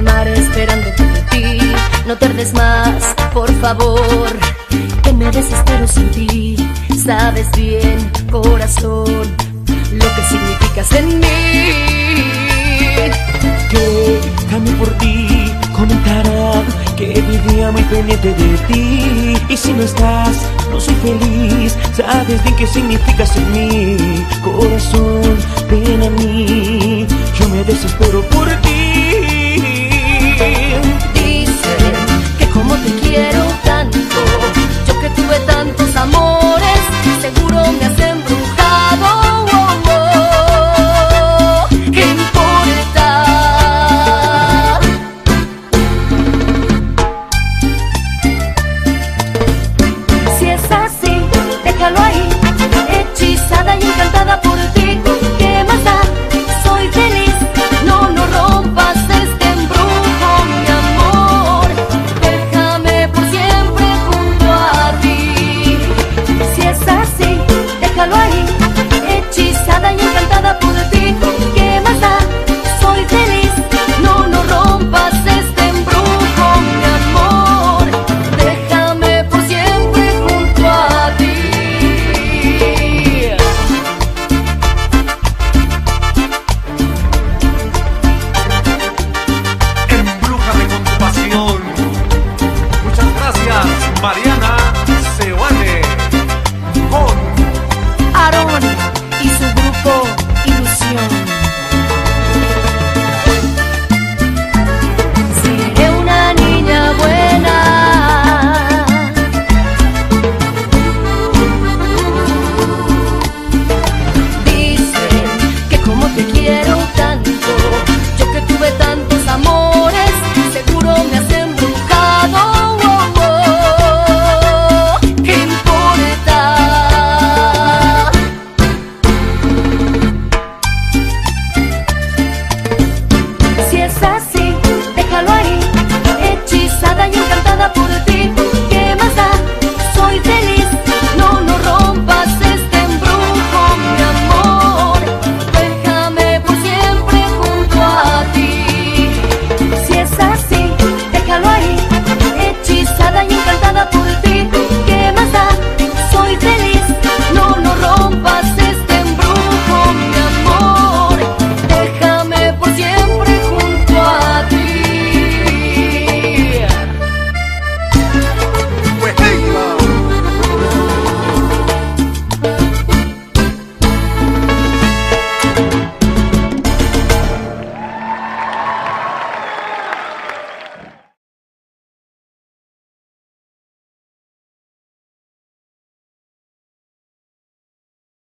al mar esperando ti. No tardes más, por favor, que me desespero sin ti. Sabes bien, corazón, lo que significas en mí. Que cambio por ti, comentarán que vivía muy pendiente de ti. Y si no estás, no soy feliz. Sabes bien qué significas en mí, corazón, ven a mí. Yo me desespero por ti. quiero